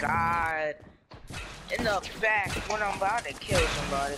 god. In the back when I'm about to kill somebody.